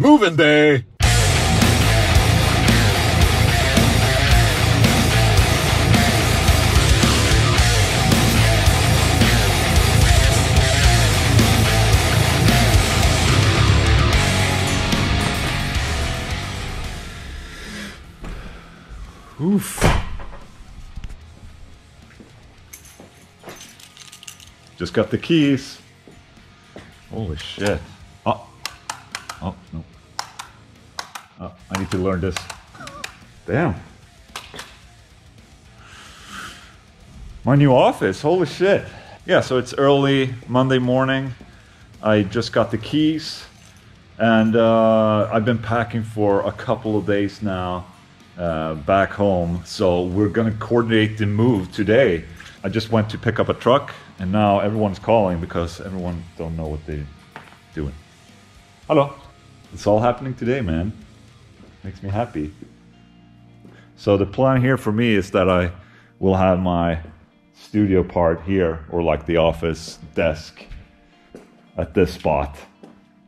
moving day. Oof. Just got the keys. Holy shit. Oh. Oh, no. Oh, I need to learn this. Damn. My new office, holy shit. Yeah, so it's early Monday morning. I just got the keys and uh, I've been packing for a couple of days now uh, back home. So we're gonna coordinate the move today. I just went to pick up a truck and now everyone's calling because everyone don't know what they're doing. Hello. It's all happening today, man. Makes me happy. So the plan here for me is that I will have my studio part here or like the office desk at this spot.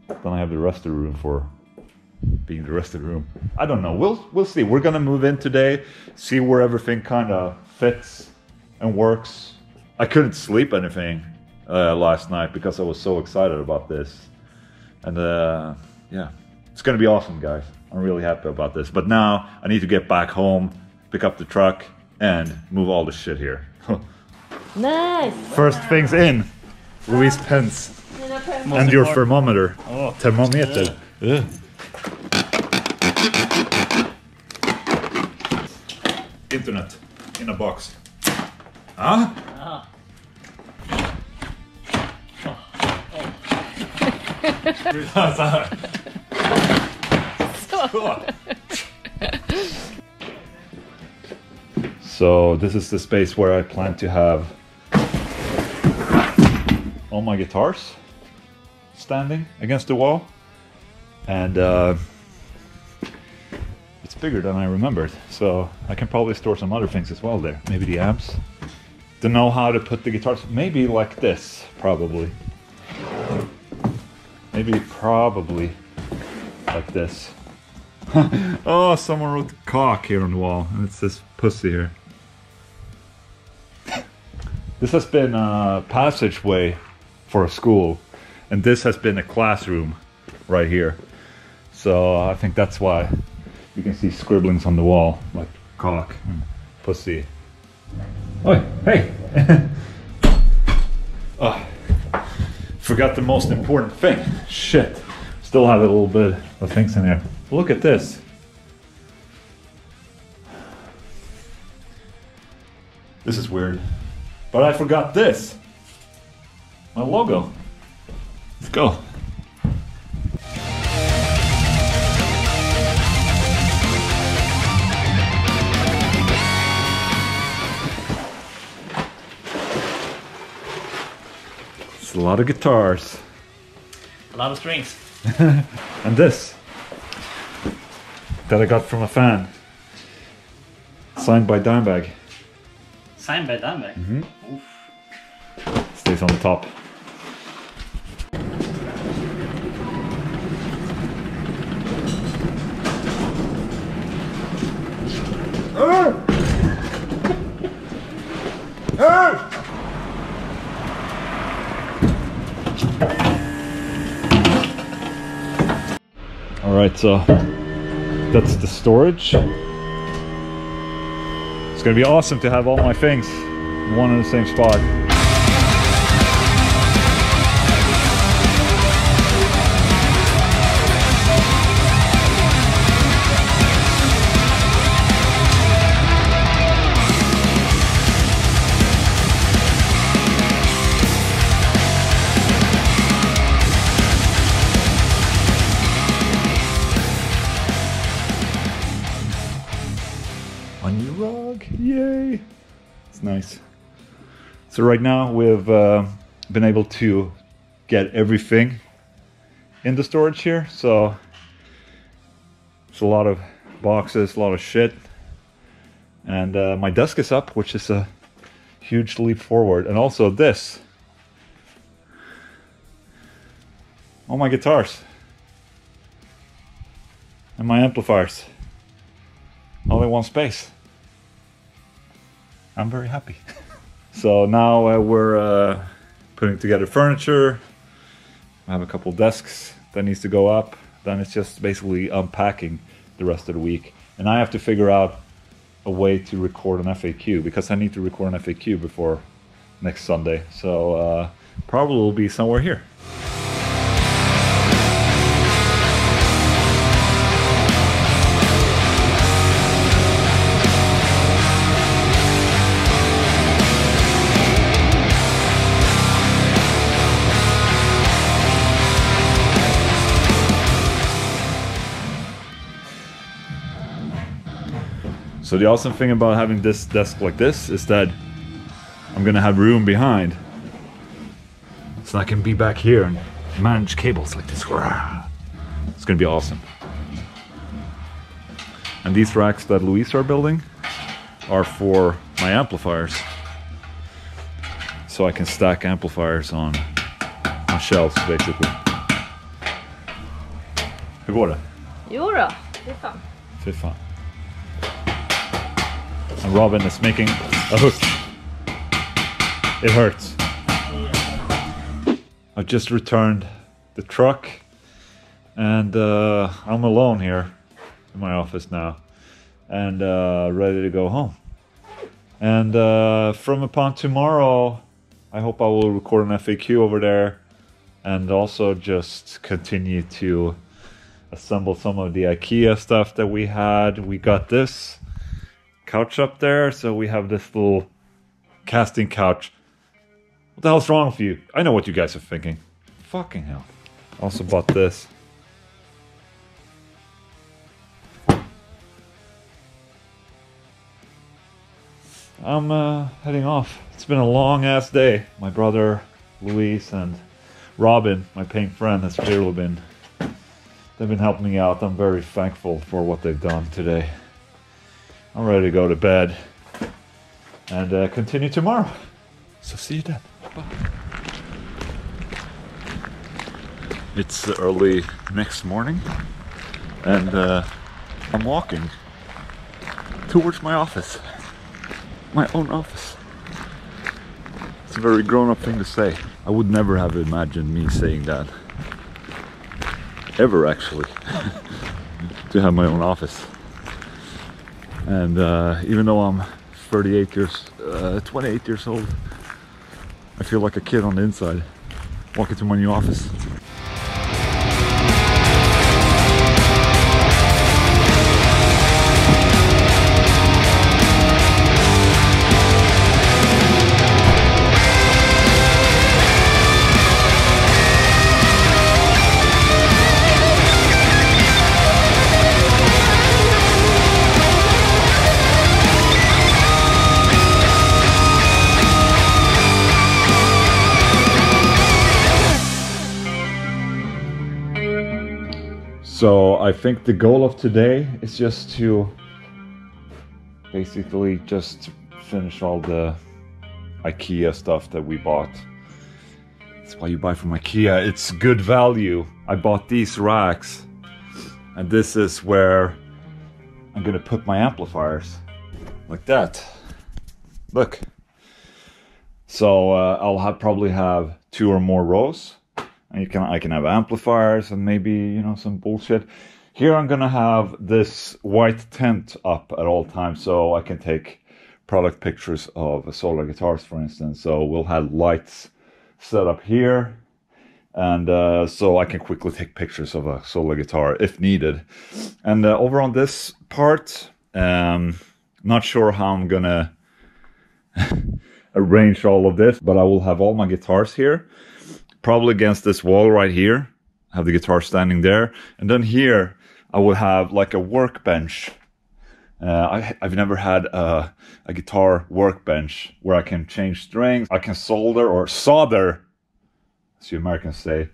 Then I have the rest of the room for being the rest of the room. I don't know. We'll we'll see. We're gonna move in today, see where everything kind of fits and works. I couldn't sleep anything uh, last night because I was so excited about this, and uh, yeah, it's gonna be awesome, guys. I'm really happy about this. But now I need to get back home, pick up the truck, and move all the shit here. Nice. First things in, Louise Pence and your thermometer. Oh, Thermometer. Ugh. Internet in a box. Huh? Ah. So this is the space where I plan to have all my guitars standing against the wall, and uh, it's bigger than I remembered. So I can probably store some other things as well there. Maybe the amps. To know how to put the guitars, maybe like this, probably. Maybe probably like this. oh, someone wrote cock here on the wall, and it says pussy here. This has been a passageway for a school, and this has been a classroom right here. So I think that's why you can see scribblings on the wall, like cock and pussy. Oh, hey! oh, forgot the most important thing. Shit. Still have a little bit of things in here. Look at this. This is weird. But I forgot this. My logo. Let's go. It's a lot of guitars. A lot of strings. And this that I got from a fan. Signed by Dimebag. Signed by Dimebag. Mhm. Oof. Stays on the top. All right, so that's the storage. It's gonna be awesome to have all my things in one and the same spot. New rug, yay! It's nice. So right now we've uh, been able to get everything in the storage here. So it's a lot of boxes, a lot of shit, and uh, my desk is up, which is a huge leap forward. And also this, all my guitars. and my amplifiers. All in one space. I'm very happy. so now uh, we're uh, putting together furniture. I have a couple desks that needs to go up. Then it's just basically unpacking the rest of the week. And I have to figure out a way to record an FAQ because I need to record an FAQ before next Sunday. So uh, probably will be somewhere here. So the awesome thing about having this desk like this is that I'm gonna have room behind. So I can be back here and manage cables like this. It's gonna be awesome. And these racks that Luis are building are for my amplifiers. So I can stack amplifiers on, on shelves basically. Hur går det? Jo då, är fan. Fy fan. And Robin is making a hook. It hurts. I've just returned the truck and uh, I'm alone here in my office now and uh, ready to go home. And uh, from upon tomorrow, I hope I will record an FAQ over there and also just continue to assemble some of the IKEA stuff that we had. We got this couch up there, so we have this little casting couch. What the hell's wrong with you? I know what you guys are thinking. Fucking hell. Also bought this. I'm uh, heading off. It's been a long ass day. My brother, Luis, and Robin, my paying friend, has clearly been. They've been helping me out. I'm very thankful for what they've done today. I'm ready to go to bed and uh, continue tomorrow. So see you then. Bye. It's early next morning, and uh, I'm walking towards my office, my own office. It's a very grown-up thing to say. I would never have imagined me saying that, ever actually, to have my own office. And uh, even though I'm 38 years, uh, 28 years old, I feel like a kid on the inside walking to my new office. So I think the goal of today is just to basically just finish all the IKEA stuff that we bought. That's why you buy from IKEA. It's good value. I bought these racks and this is where I'm gonna put my amplifiers like that. Look. So uh, I'll have probably have two or more rows you can I can have amplifiers and maybe you know some bullshit. Here I'm gonna have this white tent up at all times so I can take product pictures of solar guitars, for instance. So we'll have lights set up here, and uh, so I can quickly take pictures of a solar guitar if needed. And uh, over on this part, um, not sure how I'm gonna arrange all of this, but I will have all my guitars here probably against this wall right here. Have the guitar standing there. And then here I will have like a workbench. Uh, I, I've never had a, a guitar workbench where I can change strings. I can solder or solder, as you Americans say,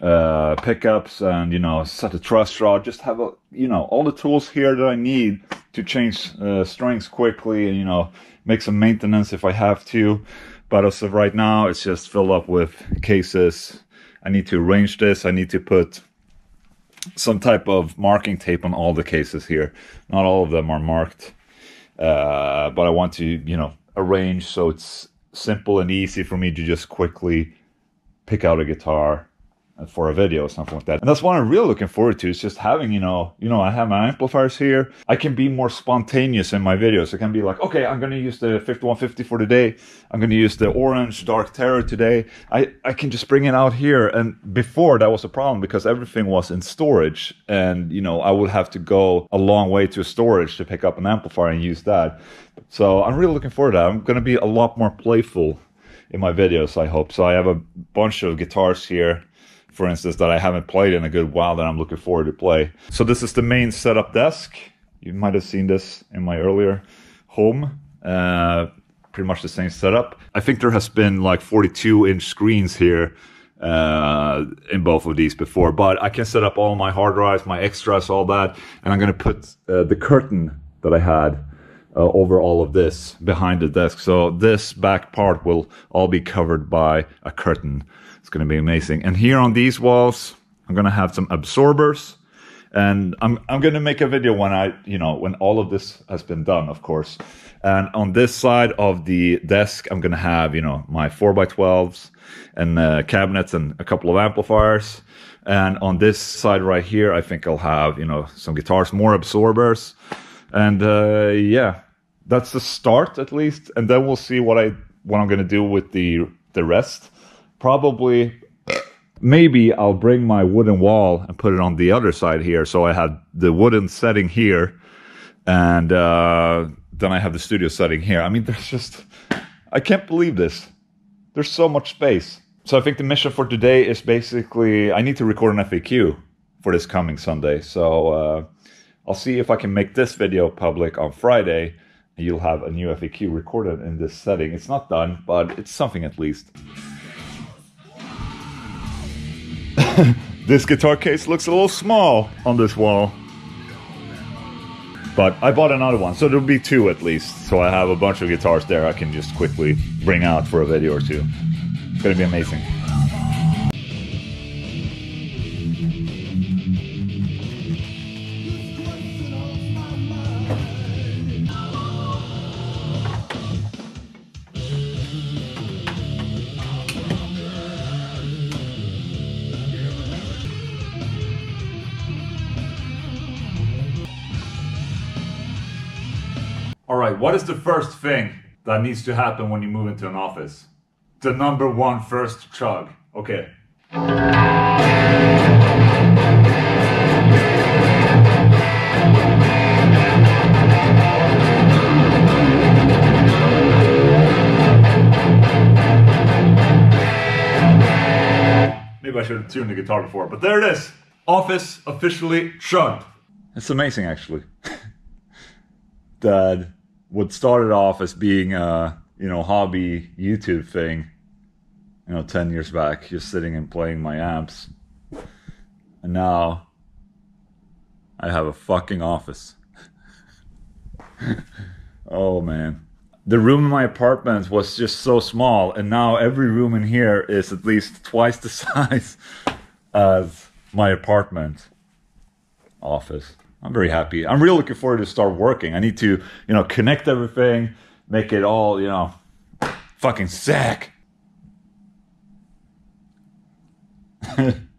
uh, pickups and, you know, set a truss rod. Just have a, you know, all the tools here that I need to change uh, strings quickly and, you know, make some maintenance if I have to. But as of right now, it's just filled up with cases. I need to arrange this. I need to put some type of marking tape on all the cases here. Not all of them are marked, uh, but I want to, you know, arrange so it's simple and easy for me to just quickly pick out a guitar for a video or something like that. And that's what I'm really looking forward to. Is just having, you know, you know, I have my amplifiers here. I can be more spontaneous in my videos. I can be like, okay, I'm going to use the 5150 for today. I'm going to use the orange dark terror today. I, I can just bring it out here. And before that was a problem because everything was in storage and, you know, I would have to go a long way to storage to pick up an amplifier and use that. So I'm really looking forward to that. I'm going to be a lot more playful in my videos, I hope. So I have a bunch of guitars here for instance, that I haven't played in a good while that I'm looking forward to play. So this is the main setup desk. You might have seen this in my earlier home. Uh, pretty much the same setup. I think there has been like 42 inch screens here uh, in both of these before, but I can set up all my hard drives, my extras, all that, and I'm going to put uh, the curtain that I had uh, over all of this behind the desk. So this back part will all be covered by a curtain. It's going to be amazing. And here on these walls, I'm going to have some absorbers. And I'm, I'm going to make a video when I, you know, when all of this has been done, of course. And on this side of the desk, I'm going to have, you know, my 4x12s and uh, cabinets and a couple of amplifiers. And on this side right here, I think I'll have, you know, some guitars, more absorbers. And uh, yeah, that's the start at least. And then we'll see what I, what I'm going to do with the, the rest probably maybe I'll bring my wooden wall and put it on the other side here. So I had the wooden setting here, and uh, then I have the studio setting here. I mean, there's just, I can't believe this. There's so much space. So I think the mission for today is basically I need to record an FAQ for this coming Sunday. So uh, I'll see if I can make this video public on Friday. And you'll have a new FAQ recorded in this setting. It's not done, but it's something at least. this guitar case looks a little small on this wall. But I bought another one, so there'll be two at least. So I have a bunch of guitars there I can just quickly bring out for a video or two. It's gonna be amazing. Right, what is the first thing that needs to happen when you move into an office? The number one first chug. Okay. Maybe I should have tuned the guitar before, but there it is. Office officially chugged. It's amazing, actually. that what started off as being a you know hobby YouTube thing, you know, ten years back, just sitting and playing my amps, and now I have a fucking office. oh man, the room in my apartment was just so small, and now every room in here is at least twice the size as my apartment office. I'm very happy. I'm really looking forward to start working. I need to, you know, connect everything, make it all, you know, fucking sick.